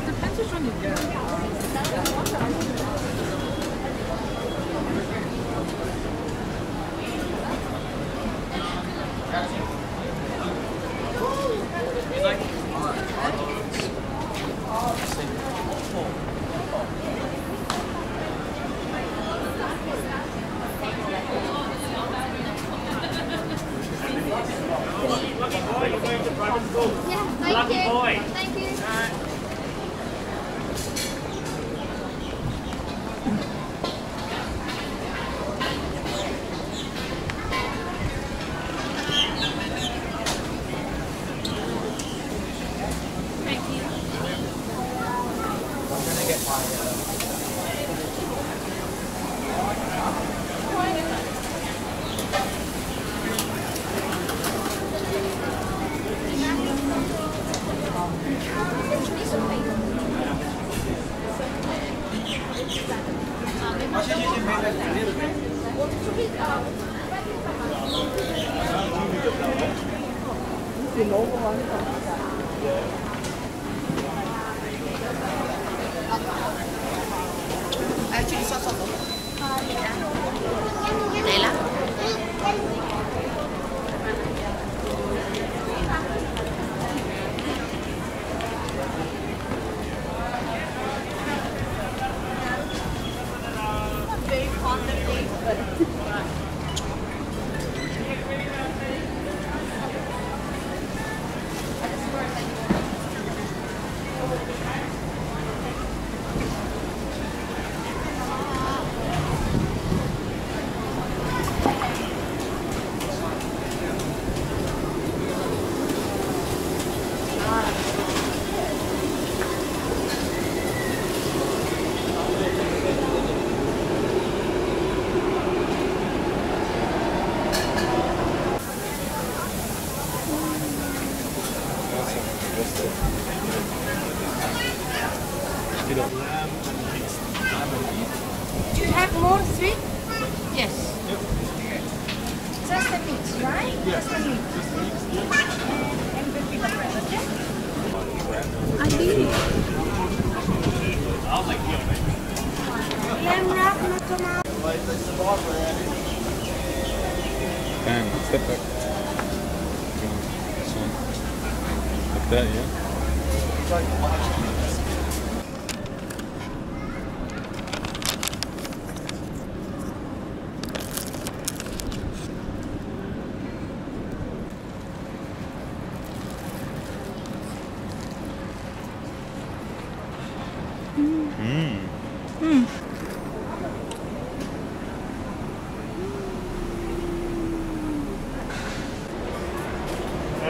Depends which you get. Lucky boy, you're going to private school. Yeah, thank Lucky you. boy. Thank you. Uh, 너무 많이 Do you have more sweet? Yes Just the meat, right? Yes. Just the meat. And with the bread, okay? Lamb wrap, not tomato. Bang, step back. So, like that, yeah?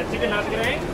अच्छे से नाच रहे। हैं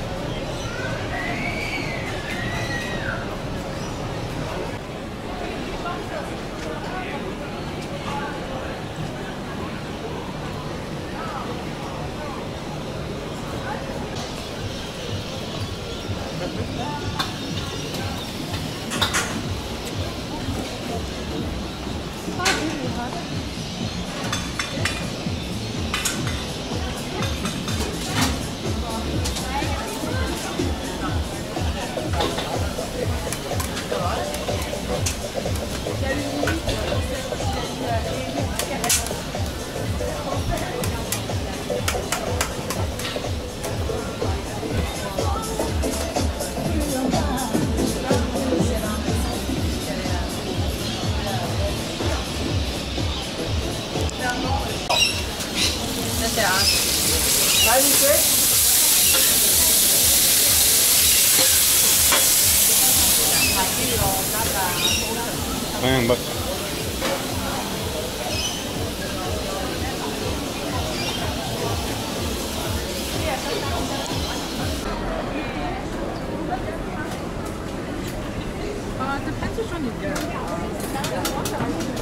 Yeah. That is it. Ayan, but... Uh, the pencil's running there.